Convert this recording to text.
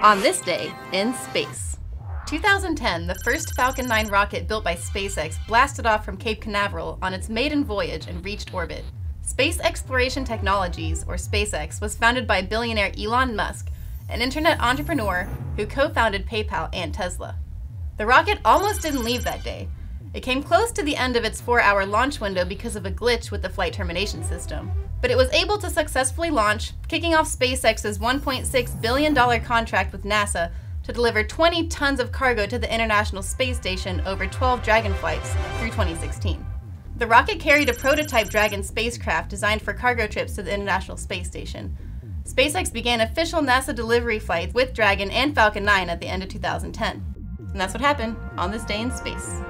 On this day in space. 2010, the first Falcon 9 rocket built by SpaceX blasted off from Cape Canaveral on its maiden voyage and reached orbit. Space Exploration Technologies, or SpaceX, was founded by billionaire Elon Musk, an internet entrepreneur who co founded PayPal and Tesla. The rocket almost didn't leave that day. It came close to the end of its four hour launch window because of a glitch with the flight termination system. But it was able to successfully launch, kicking off SpaceX's $1.6 billion contract with NASA to deliver 20 tons of cargo to the International Space Station over 12 Dragon flights through 2016. The rocket carried a prototype Dragon spacecraft designed for cargo trips to the International Space Station. SpaceX began official NASA delivery flights with Dragon and Falcon 9 at the end of 2010. And that's what happened on this day in space.